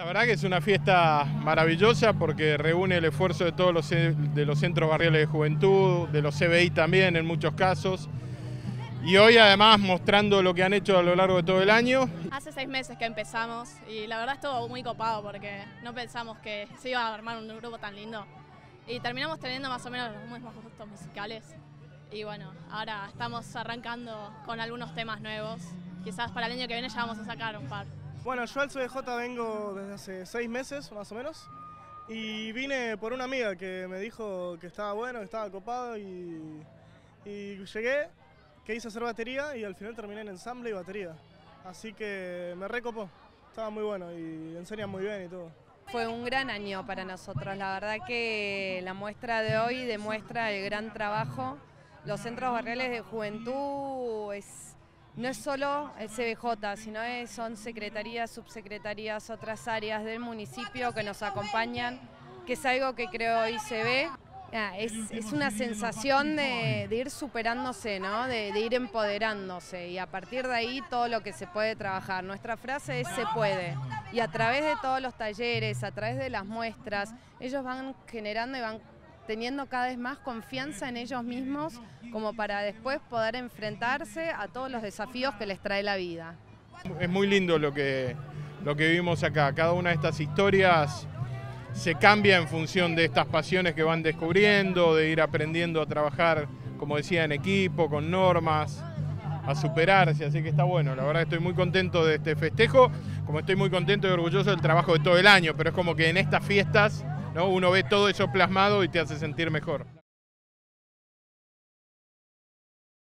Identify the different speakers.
Speaker 1: La verdad que es una fiesta maravillosa porque reúne el esfuerzo de todos los, de los centros barriales de juventud, de los CBI también en muchos casos. Y hoy además mostrando lo que han hecho a lo largo de todo el año.
Speaker 2: Hace seis meses que empezamos y la verdad estuvo muy copado porque no pensamos que se iba a armar un grupo tan lindo. Y terminamos teniendo más o menos los mismos gustos musicales. Y bueno, ahora estamos arrancando con algunos temas nuevos. Quizás para el año que viene ya vamos a sacar un par.
Speaker 3: Bueno, yo al CBJ vengo desde hace seis meses, más o menos, y vine por una amiga que me dijo que estaba bueno, que estaba copado, y, llegué, que hice hacer batería, y al final terminé en ensamble y batería. Así que me recopó, estaba muy bueno y enseñan muy bien y todo.
Speaker 4: Fue un gran año para nosotros, la verdad que la muestra de hoy demuestra el gran trabajo. Los centros barriales de juventud es no es solo el CBJ, sino son secretarías, subsecretarías, otras áreas del municipio que nos acompañan, que es algo que creo hoy se ve. Ah, es, una sensación de, ir superándose, ¿no? de, ir empoderándose y a partir de ahí todo lo que se puede trabajar. Nuestra frase es se puede y a través de todos los talleres, a través de las muestras, ellos van generando y van teniendo cada vez más confianza en ellos mismos como para después poder enfrentarse a todos los desafíos que les trae la vida.
Speaker 1: Es muy lindo lo que, lo que vivimos acá, cada una de estas historias se cambia en función de estas pasiones que van descubriendo, de ir aprendiendo a trabajar, como decía, en equipo, con normas, a superarse, así que está bueno, la verdad estoy muy contento de este festejo, como estoy muy contento y orgulloso del trabajo de todo el año, pero es como que en estas fiestas uno ve todo eso plasmado y te hace sentir mejor.